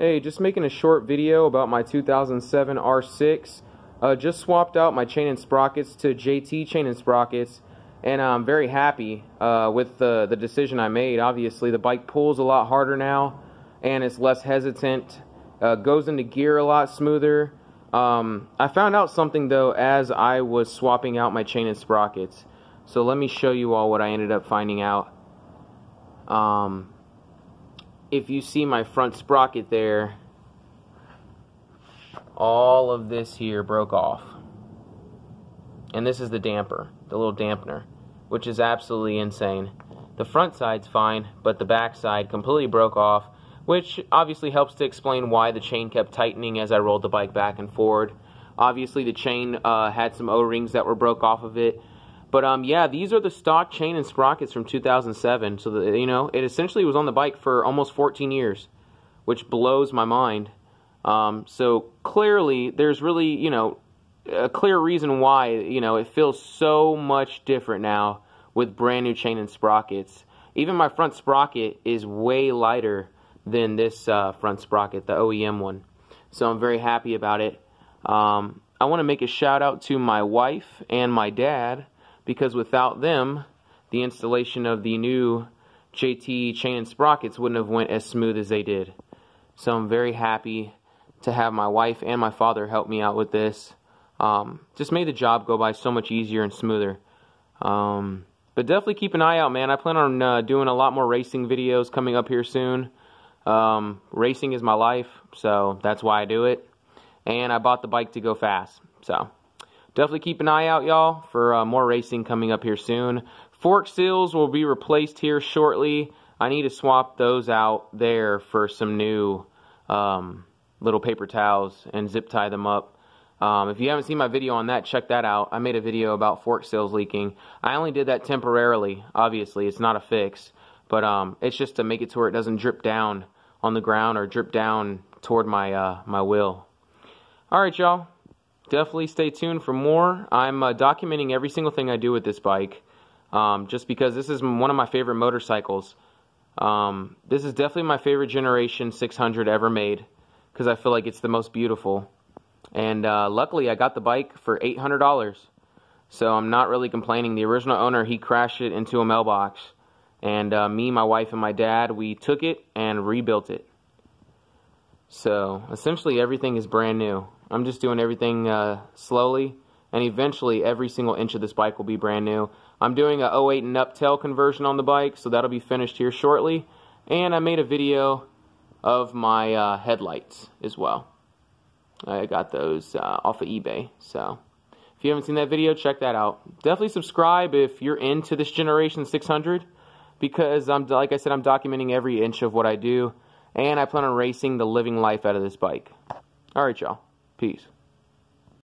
Hey, just making a short video about my 2007 R6. Uh, just swapped out my chain and sprockets to JT chain and sprockets, and I'm very happy uh, with the, the decision I made. Obviously, the bike pulls a lot harder now, and it's less hesitant. Uh, goes into gear a lot smoother. Um, I found out something though as I was swapping out my chain and sprockets. So let me show you all what I ended up finding out. Um, if you see my front sprocket there, all of this here broke off. And this is the damper, the little dampener, which is absolutely insane. The front side's fine, but the back side completely broke off, which obviously helps to explain why the chain kept tightening as I rolled the bike back and forward. Obviously, the chain uh, had some O-rings that were broke off of it, but um, yeah, these are the stock chain and sprockets from 2007. So that you know, it essentially was on the bike for almost 14 years, which blows my mind. Um, so clearly, there's really you know a clear reason why you know it feels so much different now with brand new chain and sprockets. Even my front sprocket is way lighter than this uh, front sprocket, the OEM one. So I'm very happy about it. Um, I want to make a shout out to my wife and my dad because without them, the installation of the new JT chain and sprockets wouldn't have went as smooth as they did. So I'm very happy to have my wife and my father help me out with this. Um, just made the job go by so much easier and smoother. Um, but definitely keep an eye out, man. I plan on uh, doing a lot more racing videos coming up here soon. Um, racing is my life, so that's why I do it. And I bought the bike to go fast, so definitely keep an eye out, y'all, for uh, more racing coming up here soon. Fork seals will be replaced here shortly. I need to swap those out there for some new um, little paper towels and zip tie them up. Um, if you haven't seen my video on that, check that out. I made a video about fork seals leaking. I only did that temporarily, obviously. It's not a fix. But um, it's just to make it to where it doesn't drip down on the ground or drip down toward my, uh, my wheel. Alright, y'all definitely stay tuned for more. I'm uh, documenting every single thing I do with this bike, um, just because this is one of my favorite motorcycles. Um, this is definitely my favorite generation 600 ever made, because I feel like it's the most beautiful. And uh, luckily, I got the bike for $800, so I'm not really complaining. The original owner, he crashed it into a mailbox, and uh, me, my wife, and my dad, we took it and rebuilt it. So essentially, everything is brand new. I'm just doing everything uh, slowly, and eventually every single inch of this bike will be brand new. I'm doing a 08 Nuptel conversion on the bike, so that'll be finished here shortly. And I made a video of my uh, headlights as well. I got those uh, off of eBay, so if you haven't seen that video, check that out. Definitely subscribe if you're into this Generation 600, because I'm like I said, I'm documenting every inch of what I do, and I plan on racing the living life out of this bike. All right, y'all. Peace.